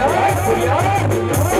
やれや